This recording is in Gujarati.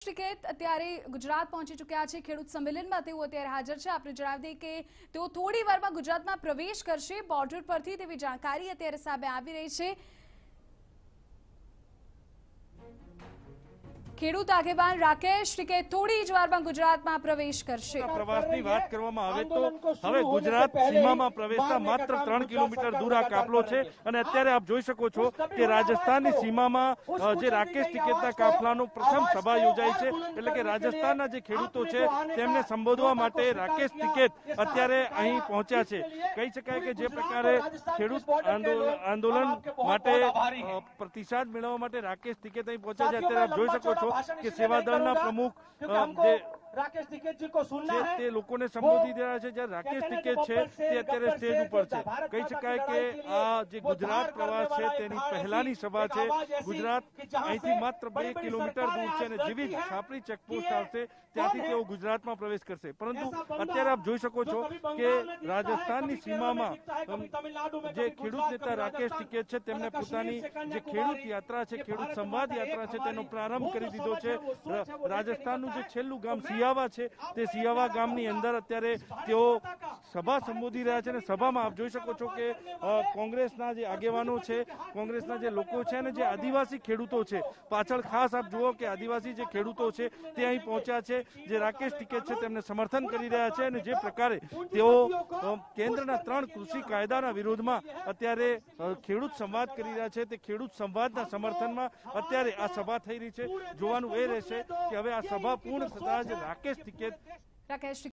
ટિકેત અત્યારે ગુજરાત પહોંચી ચૂક્યા છે. ખેડૂત સંમેલનમાં તેઓ અત્યારે હાજર છે. આપણે જણાવી દઈએ કે તેઓ થોડી વારમાં ગુજરાતમાં પ્રવેશ કરશે. બોર્ડર પરથી તેવી જાણકારી અત્યારે સામે આવી રહી છે. ખેડૂત આગેવાન રાકેશ કે થોડી જ વારમાં ગુજરાતમાં પ્રવેશ કરશે. ના પ્રવાસની વાત કરવામાં આવે તો હવે ગુજરાત સીમામાં પ્રવેશતા માત્ર ત્રણ કિલોમીટર દૂર આ કાફલો છે અને અત્યારે આપ જોઈ શકો છો કે રાજસ્થાનની સીમામાં જે રાકેશ ટિકેતના કાફલાનો પ્રથમ સભા યોજાઈ છે એટલે કે રાજસ્થાનના જે ખેડૂતો છે તેમને સંબોધવા માટે રાકેશ ટિકેત અત્યારે અહીં પહોંચ્યા છે. કહી શકાય કે જે પ્રકારે ખેડૂત આંદોલન આંદોલન માટે પ્રતિસાદ મેળવવા માટે રાકેશ ટિકેત અહીં પહોંચ્યા છે. અત્યારે આપ જોઈ શકો છો કે સેવાદળના પ્રમુખ જે રાકેશ ટિકેત જી કો સુનના હે તે લોકોને સંબોધી રહ્યા છે જે રાકેશ ટિકેત છે તે અત્યારે સ્ટેજ ઉપર છે. કહી શકાય કે આ જે ગુજરાત પ્રવાસ છે તેની પહેલાની સભા છે. ગુજરાત અહીંથી માત્ર બે કિલોમીટર દૂર છે અને જેવી છાપરી ચેકપોસ્ટ આવશે ત્યાંથી તેઓ ગુજરાતમાં પ્રવેશ કરશે. પરંતુ અત્યારે આપ જોઈ શકો છો કે રાજસ્થાનની સીમામાં જે ખેડૂત નેતા રાકેશ ટિકેત છે તેમને પોતાની જે ખેડૂત યાત્રા છે ખેડૂત સંવાદ યાત્રા છે તેનો પ્રારંભ કરી દીધો છે રાજસ્થાનનું જે છેલ્લું ગામ સિંહ સિયાવા છે, તે સિયાવા ગામની અંદર અત્યારે તેઓ સભા સંબોધી રહ્યા છે અને સભામાં આપ જોઈ શકો છો કે કોંગ્રેસના જે આગેવાનો છે, કોંગ્રેસના જે લોકો છે અને જે આદિવાસી ખેડૂતો છે, પાછળ ખાસ આપ જુઓ કે આદિવાસી જે ખેડૂતો છે, તે અહીં પહોંચ્યા છે, જે રાકેશ ટિકેટ છે તેમને સમર્થન કરી રહ્યા છે અને જે પ્રકારે તેઓ કેન્દ્રના ત્રણ કૃષિ કાયદાના વિરોધમાં અત્યારે ખેડૂત સંવાદ કરી રહ્યા છે, તે ખેડૂત સંવાદના સમર્થનમાં અત્યારે આ સભા થઈ રહી છે. જોવાનું એ રહેશે કે હવે આ સભા પૂર્ણ થતાં જ રાકેશ ટિકેત રાકેશ